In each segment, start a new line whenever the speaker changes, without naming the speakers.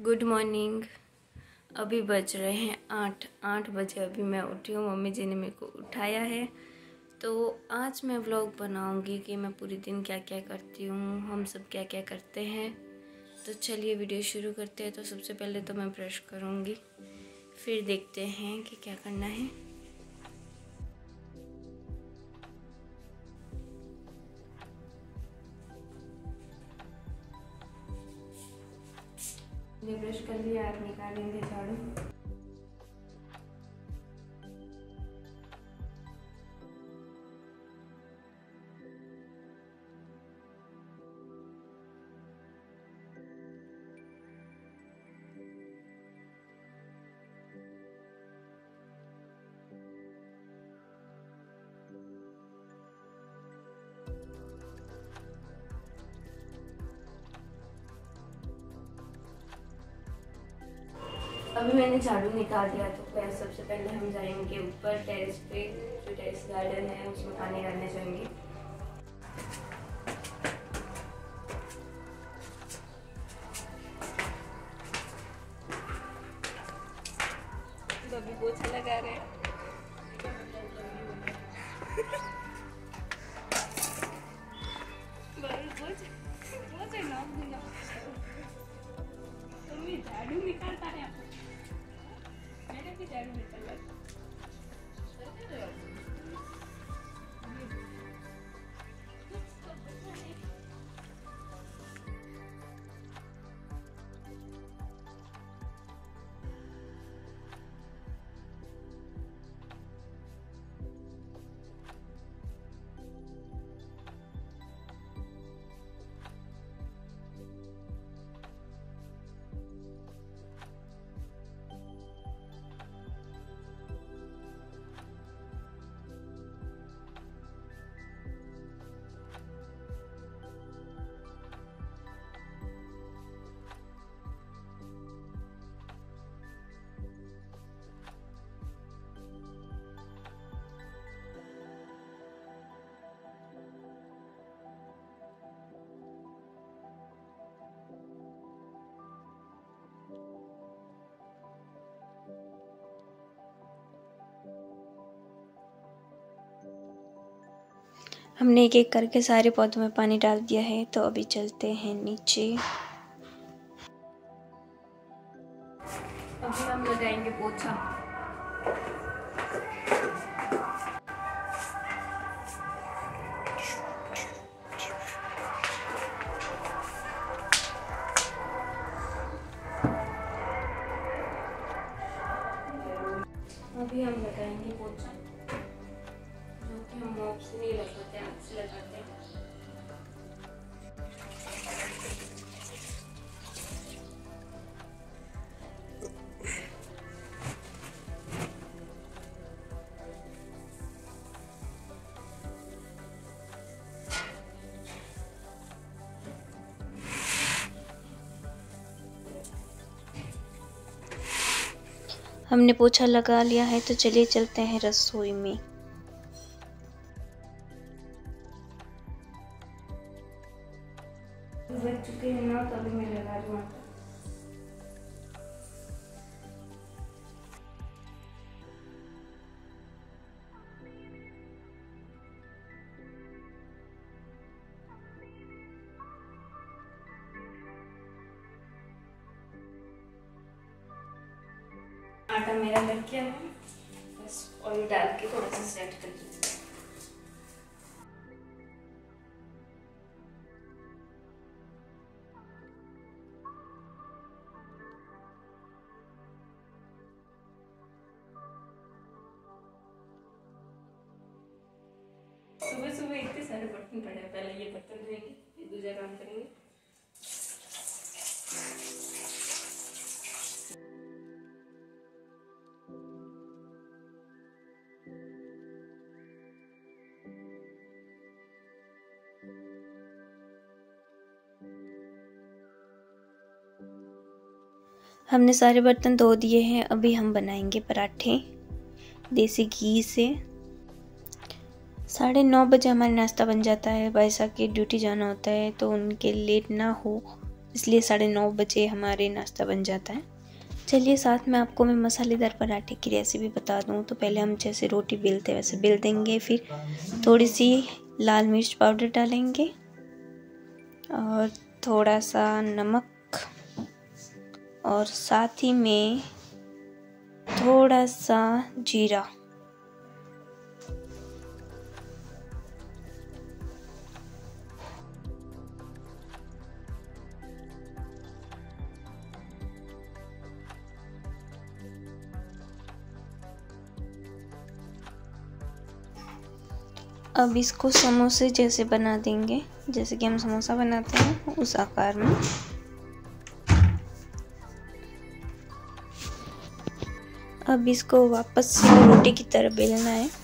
Good morning. अभी बज रहे हैं आठ। आठ बजे अभी मैं उठी हूँ। मम्मी जी ने मेरे को उठाया है। तो आज मैं व्लॉग बनाऊँगी कि मैं पूरे दिन क्या क्या करती हूँ। हम सब क्या क्या करते हैं। तो चलिए वीडियो शुरू करते हैं। तो सबसे पहले तो मैं ब्रश करूँगी। फिर देखते हैं कि क्या करना है। ब्रश कर लिया आप निकालेंगे झाड़ू। अभी मैंने झाड़ू निकाल दिया तो फिर सबसे पहले हम जाएँगे ऊपर टेरेस पे, जो टेरेस गार्डन है, उसमें पानी डालने जाएँगे। तो अभी पोछा लगा रहे हैं। हमने एक एक करके सारे पौधों में पानी डाल दिया है तो अभी चलते हैं नीचे। अभी हम लगाएँगे पोछा। अभी हम लगाएँगे पोछा। हमने पोछा लगा लिया है तो चलिए चलते हैं रसोई में। बच चुके हैं ना तो अभी मैं लगा दूँ आटा मेरा लग गया है बस ऑयल डाल के थोड़ा सा सेट कर दीजिए सुबह सुबह इतने सारे बर्तन पड़े हैं। पहले ये बर्तन धोएँगे, फिर दूसरा काम करेंगे। हमने सारे बर्तन धो दिए हैं, अभी हम बनाएँगे पराठे। देसी घी से। साढ़े नौ बजे हमारा नाश्ता बन जाता है। भाई साहब की ड्यूटी जाना होता है तो उनके लेट ना हो, इसलिए साढ़े नौ बजे हमारे नाश्ता बन जाता है। चलिए साथ में आपको मैं मसालेदार पराठे की रेसिपी बता दूँ। तो पहले हम जैसे रोटी बेलते हैं, वैसे बेल देंगे, फिर थोड़ी सी लाल मिर्च पाउडर डालेंगे और थोड़ा सा नमक और साथ ही में थोड़ा सा जीरा। अब इसको समोसे जैसे बना देंगे। जैसे कि हम समोसा बनाते हैं उस आकार में। अब इसको वापस से रोटी की तरह बेलना है।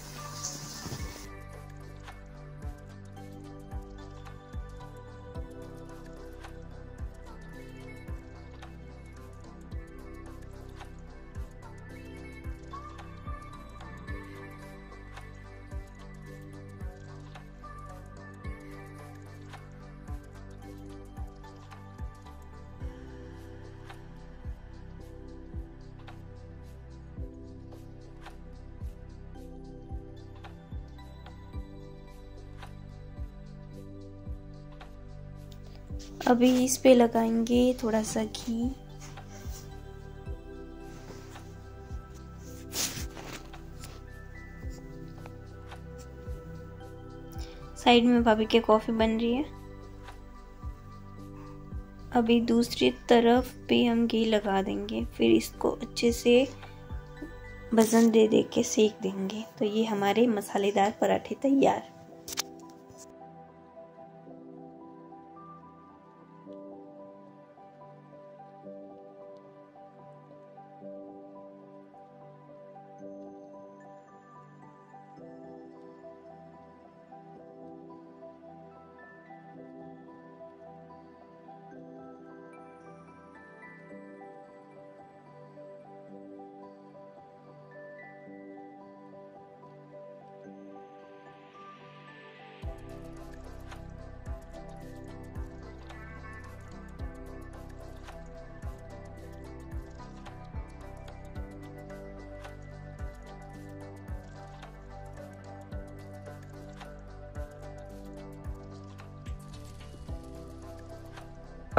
अभी इस पे लगाएँगे थोड़ा सा घी। साइड में भाभी के कॉफ़ी बन रही है। अभी दूसरी तरफ़ भी हम घी लगा देंगे, फिर इसको अच्छे से वज़न दे दे के सेक देंगे। तो ये हमारे मसालेदार पराठे तैयार।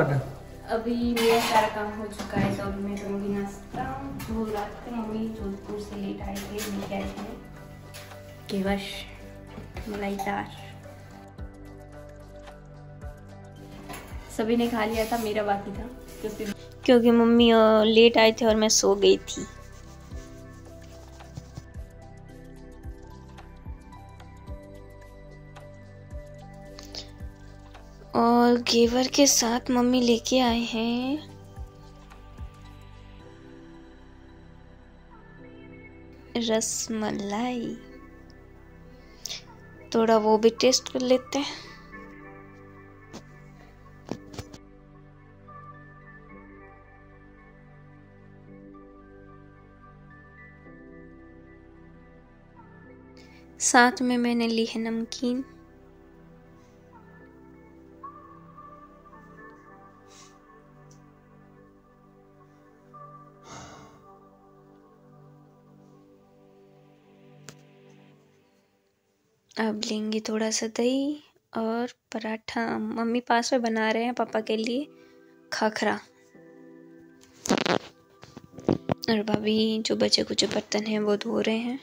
अभी मेरा सारा काम हो चुका है तो अभी मैं करूँगी नाश्ता। वो रात को मम्मी जोधपुर से लेट आए थे लेके आए थे। केवश मलाईदार सभी ने खा लिया था मेरा बाकी था क्योंकि क्योंकि मम्मी लेट आए थे और मैं सो गई थी। और घेवर के साथ मम्मी लेके आए हैं। रसमलाई। थोड़ा वो भी टेस्ट कर लेते हैं। साथ में मैंने ली है नमकीन। अब लेंगे थोड़ा सा दही और पराठा। मम्मी पास में बना रहे हैं पापा के लिए खाखरा। और भाभी जो बचे कुछ बर्तन हैं वो धो रहे हैं।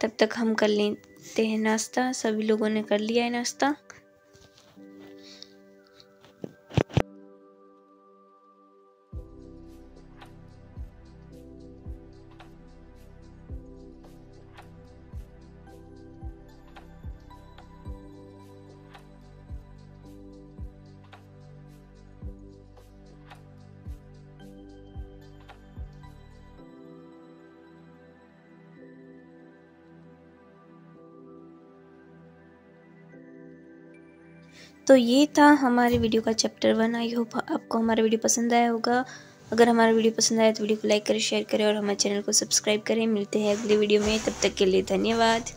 तब तक हम कर लेते हैं नाश्ता। सभी लोगों ने कर लिया है नाश्ता। तो ये था हमारे वीडियो का चैप्टर वन। आई होप आपको हमारा वीडियो पसंद आया होगा। अगर हमारा वीडियो पसंद आया तो वीडियो को लाइक करें शेयर करें और हमारे चैनल को सब्सक्राइब करें। मिलते हैं अगले वीडियो में। तब तक के लिए धन्यवाद।